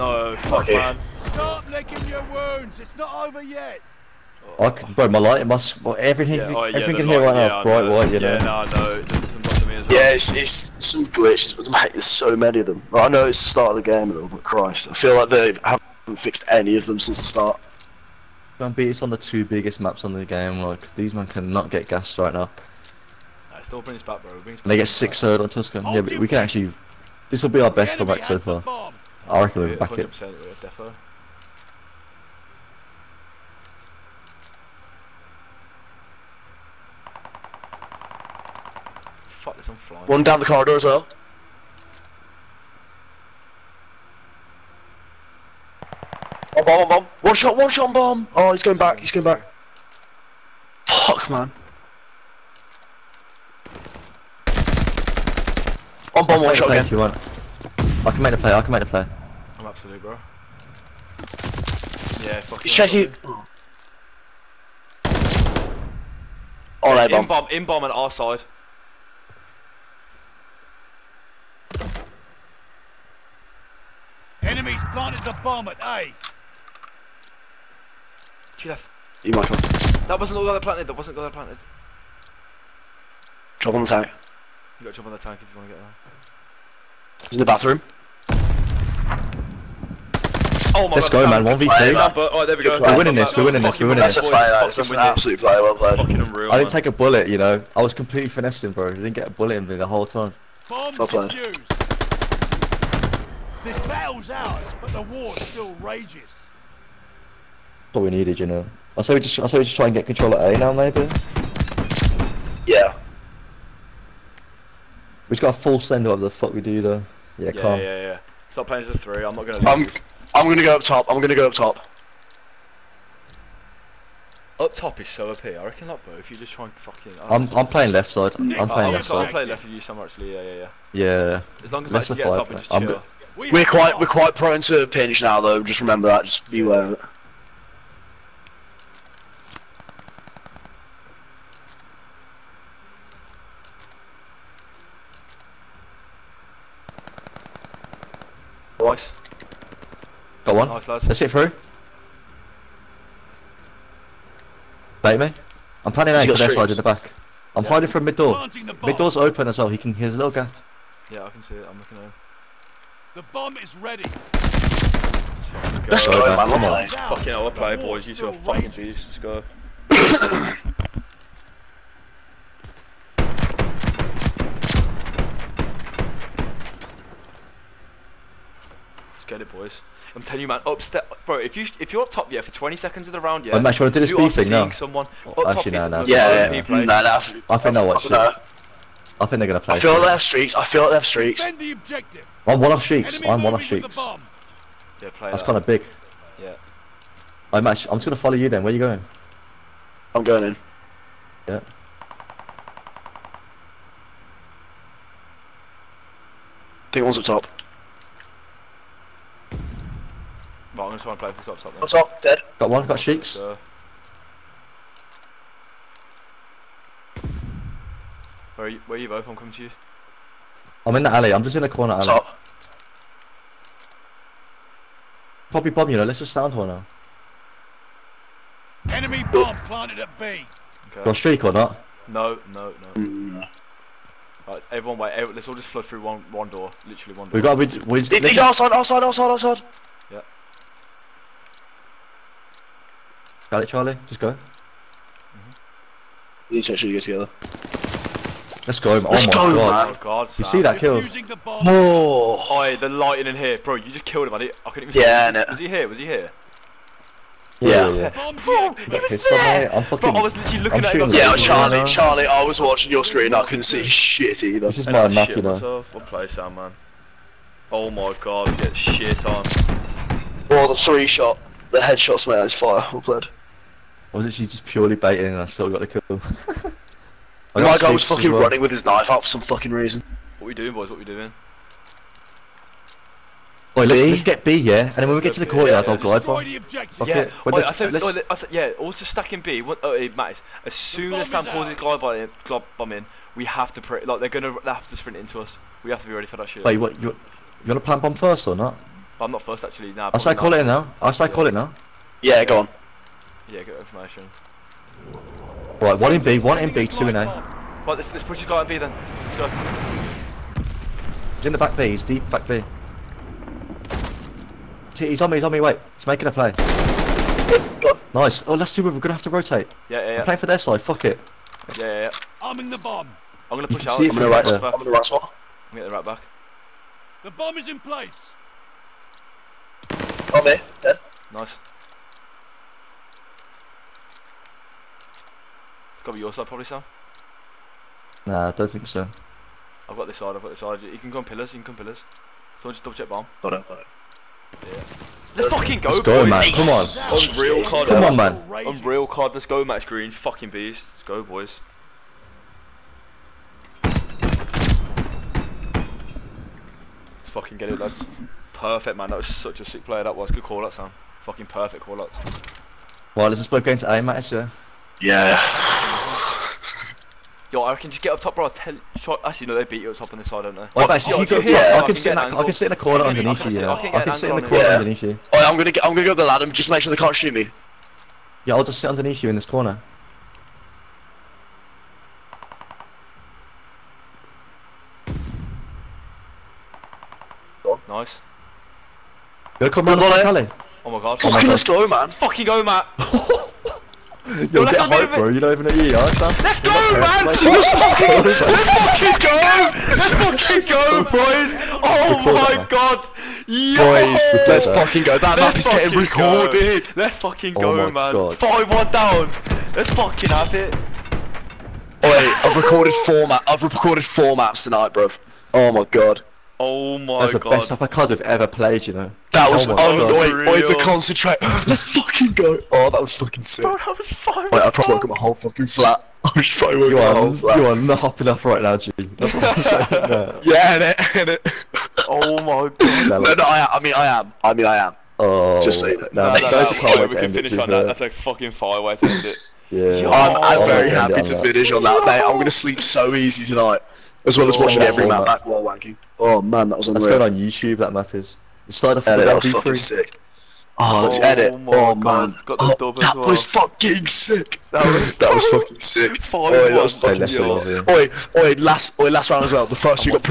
No, fuck Okay. man. Stop licking your wounds. It's not over yet. I can, bro, my light, my, s- well, everything, Yeah, oh, yeah, everything in here right now yeah, is bright I know. white, you know. Yeah, no, no, it doesn't come to me as well. Yeah, it's, it's some glitches, but mate, there's so many of them. I know it's the start of the game and all, but Christ, I feel like they haven't fixed any of them since the start. Man, beat us on the two biggest maps on the game. Like these men cannot get gassed right now. Nah, it still brings back, bro. It brings And they back get six third on Tuscan. Yeah, but we can actually. This will be our best comeback so has the far. Bomb. I reckon we'll back it. 100% we're defo. Fuck this, I'm flying. One down the corridor as well. One bomb, one bomb. One shot, one shot, on bomb. Oh, he's going back, he's going back. Fuck, man. One bomb, one shot again. if you want. I can make the play. I can make the play. I'm absolute, bro. Yeah, fuck He's chasing. Oh, no, In bomb. bomb, in bomb on our side. Enemies planted the bomb at A. She left. You might come. That wasn't all that planted. That wasn't all that planted. Drop on the tank. You got to jump on the tank if you want to get there. He's in the bathroom. Oh my Let's God, go, Sam. man. One v Play three. that. Oh, there we go. We're winning this, we're winning this, we're winning That's a boys, play, that fucking is. That's an absolute play, well played. Fucking unreal. I didn't take a bullet, you know. I was completely finessing, bro. I didn't get a bullet in me the whole time. Bomb Well played. defused. This battle's ours, but the war still rages. That's what we needed, you know. I say we just, I say we just try and get control at A now, maybe. Yeah. We just got a full send whatever the fuck we do though. Yeah, Yeah, calm. yeah, yeah. Stop playing as a three. I'm not gonna. I'm, lose. I'm gonna go up top. I'm gonna go up top. Up top is so OP. I reckon like both. You just try and fucking. I'm, I'm playing left side. I'm Oh, playing I'm, left so I'll side. left of you somewhere actually. Yeah, yeah, yeah. Yeah. As long as Left like, you get five, top and just I'm chill. good. We We're quite, we're quite prone to pinch now, though. Just remember that. Just be aware of it. Nice. Got one. Nice lads. Let's hit through. Bait me. I'm planning He's out got for their side in the back. I'm hiding from mid door. The. Mid door's open as well. He can. Here's a little gap. Yeah, I can see it. I'm looking at him. The bomb is ready. Let's Go, go, man. man. Come Come on. on. Fucking hell, I play boys. You two are fucking still beasts. Let's go. Let's it, boys. I'm telling you, man. Up step, bro. If you if you're up top, yeah, for 20 seconds of the round, yeah. Oh, Max, you wanna do this you B are thing seeing now? someone. Up top actually, is no, no. Yeah, yeah. play. No, no. I think I watched it. No. I think they're gonna play. I feel for like they have streaks. I feel like they have streaks. Defend the. I'm one off sheets. Enemy I'm one off moving with sheets. the bomb. Yeah, play That's that. kind of big. Yeah. I'm actually. I'm just gonna follow you then. Where are you going? I'm going in. Yeah. I think one's up top. Right, I'm gonna play if this got top. then. Up top, dead. Got one. Got sheets. So- Where are you? Where are you both? I'm coming to you. I'm in the alley. I'm just in the corner alley. Top. Poppy bomb. You know. Let's just sound horn now. Enemy bomb planted at B. Okay. Got a streak or not? No, no, no. Mm. Right, everyone wait. Every, let's all just flood through one one door. Literally one door. We got. We. we He- He's outside, outside, outside, outside. Got it, Charlie. Just go. You need to make sure you get together. Let's go. Oh Let's my go, god. Oh god. You see that kill? Defusing the bomb. Oh. hi, the lighting in here, bro. You just killed him. I, didn't, I couldn't even Yeah, see. him. innit? Was he here? Was he here? Yeah. Yeah. yeah. Bro, he was Pissed there. I'm fucking. Bro, I was literally looking I'm at him. Yeah, Charlie, man. Charlie, I was watching your screen. I couldn't see shit either. This is my I map, shit you know. myself. What play, Sam, man? Oh my god, we get shit on. Oh, the three shot, the headshots, mate, that's fire. Well played. I was actually just purely baiting and I still got the kill. I My got guy was fucking well. running with his knife out for some fucking reason. What we doing, boys? What we doing? Wait, let's, B? let's get B, yeah? And then when we get to the courtyard, yeah, I'll glide Destroy bomb. the objective. Yeah, it. Oi, I said, let's- oi, I said, yeah. Also stacking B. What, oh, hey, Matt, as soon as Sam is calls his ours. glide bomb, in, glide bomb in, we have to pre- like they're gonna they have to sprint into us. We have to be ready for that shit. Wait, what? You, you want to plant bomb first or not? But I'm not first actually. Nah, I say probably call it now. I say call it now. Yeah, go on. Yeah, get information. Right, one in B, one in B, two in A. Right, let's, let's push this guy in B then. Let's go. He's in the back B. He's deep back B. He's on me. He's on me. Wait, he's making a play. Nice. Oh, let's do it. We're gonna have to rotate. Yeah, yeah, I'm playing for their side. Fuck it. Yeah, yeah, yeah. Arming the bomb. I'm gonna push out. I'm gonna the right right back. there. I'm in the right spot. I'm gonna get the right back. The bomb is in place. On me. Dead. Nice. It's gotta be your side probably, Sam. Nah, I don't think so. I've got this side, I've got this side. You can go on pillars, you can come pillars. Someone just double check bomb. Got it. got it. Let's fucking go, Let's go, boys. man. Come on. Unreal card. Come on, man. Unreal card. Let's go, Max Green. Fucking beast. Let's go, boys. Let's fucking get it, lads. Perfect, man. That was such a sick player. That was good call, out, Sam. Fucking perfect call, out. Well, let's just both go into A, Matt. Yeah. Yeah. Yo, I reckon just get up top, bro. I'll tell. Try, actually, no, they beat you up top on this side, don't they? Wait, Max, Yo, you if go you up hit I can sit in that. I can sit in the corner angle. underneath I can you. sit- Yeah. I can I can sit in the corner it. underneath you. Alright, I'm gonna get. I'm gonna go up the ladder. Just make sure they can't shoot me. Yeah, I'll just sit underneath you in this corner. Nice. Go come on, volley. Kelly. Oh my god. Fucking oh let's go, man. Fucking go, Matt. Yo, let's get not be a hype, bro. You don't even know you are, Sam. Let's go, man! Let's fucking, let's fucking go! Let's fucking go, boys! Oh my god! Yo! Boys, Let's fucking go. That map is getting fucking go. recorded. Let's fucking Oh go, my man. God. 5-1 down. Let's fucking have it. Wait, I've recorded four map. I've recorded four maps tonight, bruv. Oh my god. Oh my god. That's the god. best uppercut we've ever played, you know. That oh was Oh my oh, God. wait, wait, the concentrate. Let's fucking go. Oh, that was fucking sick. Bro, that was 5 Wait, I probably woke up my whole fucking flat. I was probably woke You my are, whole flat. you are not hopping off right now, G. That's what I'm saying. No. Yeah, innit, innit. Oh my god. No, No, no, I am. I mean, I am. I mean, I am. Oh, Just saying it. No, No, that's no, that's no, a we can finish on be that. That's a fucking fire way to end it. Yeah. I'm, I'm oh, very happy to finish on that, mate. I'm gonna sleep so easy tonight, as well as Oh, watching every oh, map back while wanking. Oh man, that was That's unreal. going on YouTube, that map is. It started off with that that was fucking sick. Oh, let's Oh edit. my Oh God, man, it's got the oh, dub as that well. was fucking sick. That was- that was fucking sick. Five Oi, that was fucking sick. leave it. Oi, oi, last, oi, last round as well. The first two got pretty.